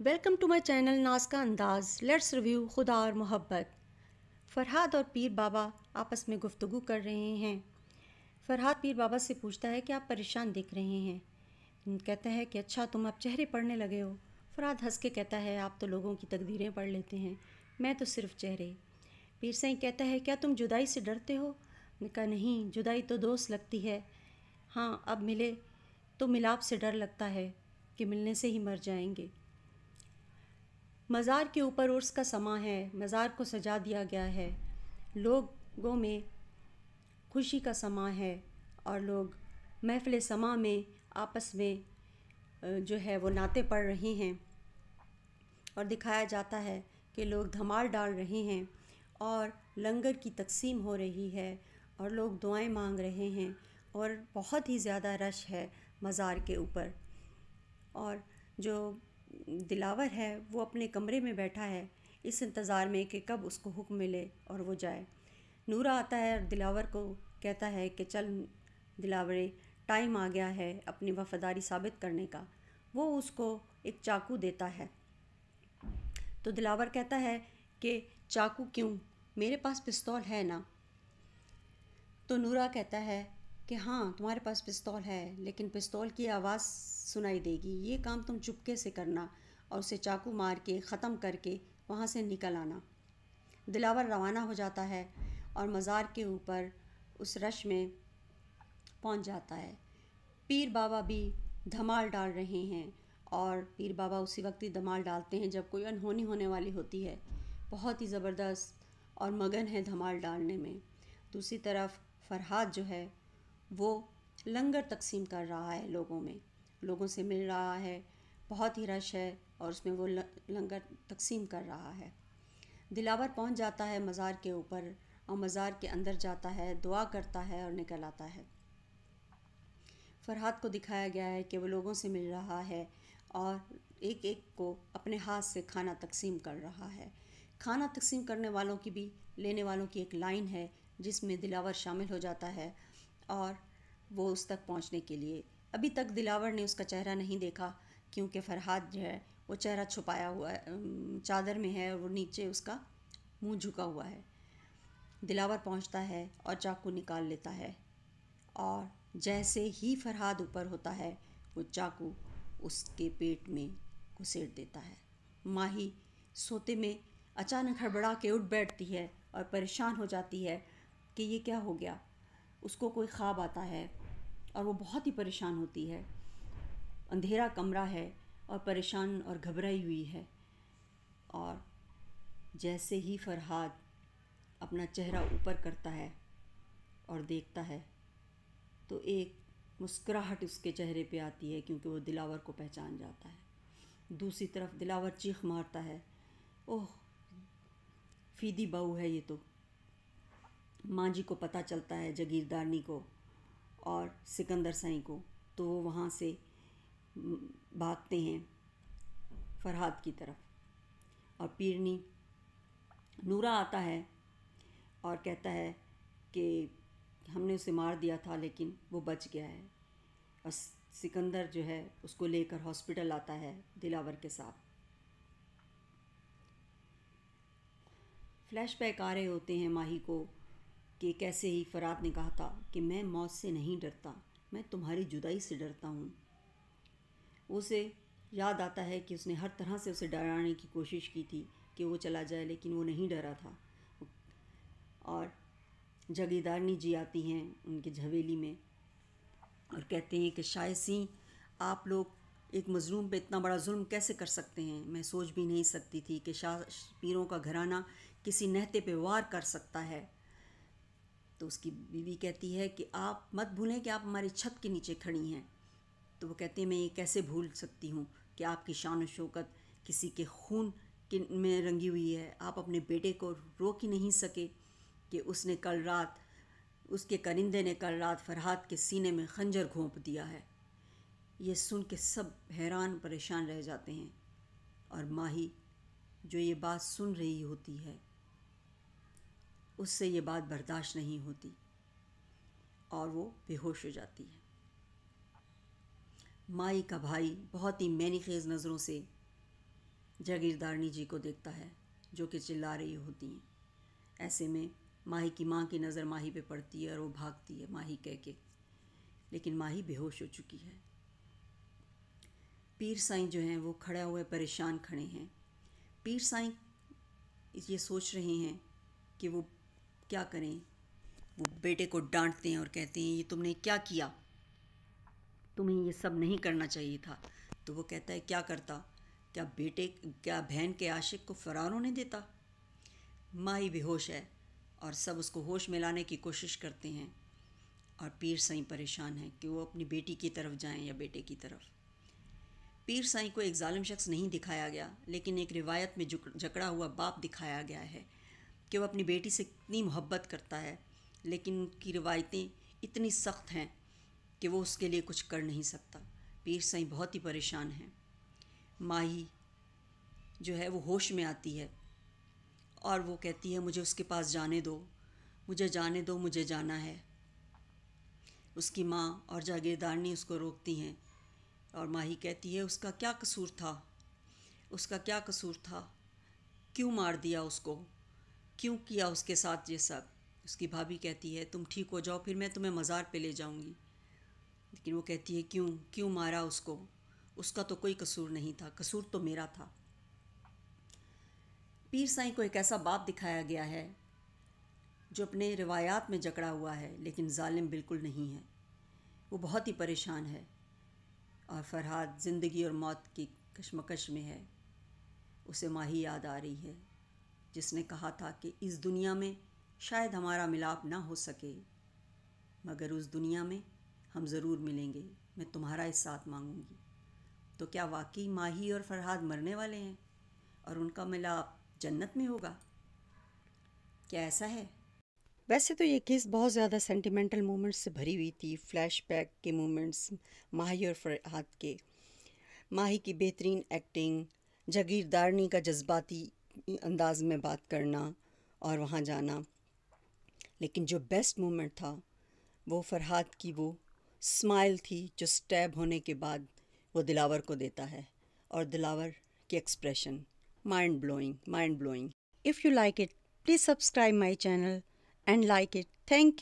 Welcome to my channel नाज का अंदाज लेट्स रिव्यू खुदा और मोहब्बत फ़रहाद और पीर बाबा आपस में गुफ्तगू कर रहे हैं फ़रहाद पीर बाबा से पूछता है कि आप परेशान दिख रहे हैं कहता है कि अच्छा तुम अब चेहरे पढ़ने लगे हो फ़रहाद हंस के कहता है आप तो लोगों की तकदीरें पढ़ लेते हैं मैं तो सिर्फ़ चेहरे पीर सही कहता है क्या तुम जुदाई से डरते हो कहा नहीं जुदाई तो दोस्त लगती है हाँ अब मिले तो मिलाप से डर लगता है कि मिलने से ही मर जाएँगे मज़ार के ऊपर उर्स का समा है, मज़ार को सजा दिया गया है। लोगों में खुशी का समा है और लोग महफिल समा में, आपस में जो है वो नाते पढ़ रहे हैं और दिखाया जाता है कि लोग धमाल डाल रहे हैं और लंगर की तकसीम हो रही है और लोग दुआएँ मांग रहे हैं और बहुत ही ज़्यादा रश है मज़ार के ऊपर। और जो दिलावर है, वो अपने कमरे में बैठा है, इस इंतज़ार में कि कब उसको हुक्म मिले और वो जाए। नूरा आता है और दिलावर को कहता है कि चल दिलावरे, टाइम आ गया है अपनी वफ़ादारी साबित करने का। वो उसको एक चाकू देता है। तो दिलावर कहता है कि, चाकू क्यों? मेरे पास पिस्तौल है ना? तो नूरा कहता है कि हाँ तुम्हारे पास पिस्तौल है, लेकिन पिस्तौल की आवाज़ सुनाई देगी। ये काम तुम चुपके से करना और उसे चाकू मार के, ख़त्म करके वहाँ से निकल आना। दिलावर रवाना हो जाता है और मज़ार के ऊपर उस रश में पहुँच जाता है। पीर बाबा भी धमाल डाल रहे हैं और पीर बाबा उसी वक्त ही धमाल डालते हैं जब कोई अनहोनी होने वाली होती है। बहुत ही ज़बरदस्त और मगन है धमाल डालने में। दूसरी तरफ़ फरहाद जो है, वो लंगर तकसीम कर रहा है लोगों में। लोगों से मिल रहा है, बहुत ही रश है और उसमें वो लंगर तकसीम कर रहा है। दिलावर पहुँच जाता है मज़ार के ऊपर और मज़ार के अंदर जाता है, दुआ करता है और निकल आता है। फरहाद को दिखाया गया है कि वो लोगों से मिल रहा है और एक एक को अपने हाथ से खाना तकसीम कर रहा है। खाना तकसीम करने वालों की भी, लेने वालों की एक लाइन है जिसमें दिलावर शामिल हो जाता है और वो उस तक पहुँचने के लिए अभी तक दिलावर ने उसका चेहरा नहीं देखा, क्योंकि फ़रहाद जो है, वो चेहरा छुपाया हुआ है चादर में है और वो नीचे उसका मुँह झुका हुआ है। दिलावर पहुँचता है और चाकू निकाल लेता है और जैसे ही फ़रहाद ऊपर होता है, वो चाकू उसके पेट में घुसेड़ देता है। माही सोते में अचानक हड़बड़ा के उठ बैठती है और परेशान हो जाती है कि ये क्या हो गया? उसको कोई ख्वाब आता है। और वो बहुत ही परेशान होती है। अंधेरा कमरा है और परेशान और घबराई हुई है। और जैसे ही फरहाद अपना चेहरा ऊपर करता है और देखता है तो एक मुस्कुराहट उसके चेहरे पे आती है क्योंकि वो दिलावर को पहचान जाता है। दूसरी तरफ़ दिलावर चीख मारता है, ओह, फीदी बहू है ये तो। माँ जी को पता चलता है जगीरदारनी को और सिकंदर साई को। तो वो वहाँ से भागते हैं फरहाद की तरफ़। और पीरनी नूरा आता है और कहता है कि हमने उसे मार दिया था, लेकिन वो बच गया है। और सिकंदर जो है, उसको लेकर हॉस्पिटल आता है दिलावर के साथ। फ्लैशबैक आ रहे होते हैं माही को। कि कैसे ही फरात ने कहा था कि मैं मौत से नहीं डरता, मैं तुम्हारी जुदाई से डरता हूँ। उसे याद आता है कि उसने हर तरह से उसे डराने की कोशिश की थी कि वो चला जाए, लेकिन वो नहीं डरा था। और जगीदारनी जी आती हैं उनके झवेली में और कहते हैं कि शायद सिंह आप लोग एक मज़लूम पे इतना बड़ा जुल्म कैसे कर सकते हैं? मैं सोच भी नहीं सकती थी कि शाह पीरों का घराना किसी नहते पे वार कर सकता है। तो उसकी बीवी कहती है कि आप मत भूलें कि आप हमारी छत के नीचे खड़ी हैं। तो वो कहते हैं, मैं ये कैसे भूल सकती हूँ कि आपकी शान शौकत किसी के खून में रंगी हुई है? आप अपने बेटे को रोक ही नहीं सके कि उसने कल रात, उसके करिंदे ने कल रात फरहाद के सीने में खंजर घोंप दिया है। ये सुन के सब हैरान, परेशान रह जाते हैं। और माही, जो ये बात सुन रही होती है उससे ये बात बर्दाश्त नहीं होती। और वो बेहोश हो जाती है। माई का भाई बहुत ही मैनी खेज़ नज़रों से जागीरदारनी जी को देखता है, जो कि चिल्ला रही होती हैं। ऐसे में माही की माँ की नज़र माही पे पड़ती है और वो भागती है, माही कह के। लेकिन माही बेहोश हो चुकी है। पीर साईं जो हैं, वो खड़ा हुए परेशान खड़े हैं। पीर साईं ये सोच रहे हैं कि वो क्या करें? वो बेटे को डांटते हैं और कहते हैं, ये तुमने क्या किया? तुम्हें ये सब नहीं करना चाहिए था। तो वो कहता है, क्या करता? क्या बेटे, क्या बहन के आशिक को फरार होने देता? माँ ही बेहोश है और सब उसको होश में लाने की कोशिश करते हैं और पीर साईं परेशान है कि वो अपनी बेटी की तरफ़ जाएँ या बेटे की तरफ़। पीर साईं को एक जालिम शख्स नहीं दिखाया गया, लेकिन एक रिवायत में जकड़ा हुआ बाप दिखाया गया है। कि वह अपनी बेटी से इतनी मोहब्बत करता है, लेकिन उनकी रिवायतें इतनी सख्त हैं कि वो उसके लिए कुछ कर नहीं सकता। पीर साईं बहुत ही परेशान हैं। माही जो है वो होश में आती है और वो कहती है, मुझे उसके पास जाने दो, मुझे जाने दो, मुझे जाना है। उसकी माँ और जागीरदारनी उसको रोकती हैं और माही कहती है, उसका क्या कसूर था? उसका क्या कसूर था? क्यों मार दिया उसको? क्यों किया उसके साथ ये सब? उसकी भाभी कहती है, तुम ठीक हो जाओ, फिर मैं तुम्हें मज़ार पे ले जाऊँगी। लेकिन वो कहती है, क्यों? क्यों मारा उसको? उसका तो कोई कसूर नहीं था, कसूर तो मेरा था। पीर साईं को एक ऐसा बाप दिखाया गया है, जो अपने रिवायात में जकड़ा हुआ है, लेकिन जालिम बिल्कुल नहीं है। वो बहुत ही परेशान है और फरहाद ज़िंदगी और मौत की कशमकश में है। उसे माही याद आ रही है। जिसने कहा था कि इस दुनिया में शायद हमारा मिलाप ना हो सके, मगर उस दुनिया में हम ज़रूर मिलेंगे। मैं तुम्हारा इस साथ मांगूँगी। तो क्या वाकई माही और फरहाद मरने वाले हैं और उनका मिलाप जन्नत में होगा? क्या ऐसा है? वैसे तो ये केस बहुत ज़्यादा सेंटिमेंटल मोमेंट्स से भरी हुई थी फ्लैशबैक के मोमेंट्स माही और फरहाद के। माही की बेहतरीन एक्टिंग जगीरदारनी का जज्बाती अंदाज में बात करना और वहाँ जाना। लेकिन जो बेस्ट मोमेंट था, वो फरहाद की वो स्माइल थी जो स्टैब होने के बाद वो दिलावर को देता है और दिलावर की expression mind blowing mind blowing if you like it please subscribe my channel and like it thank you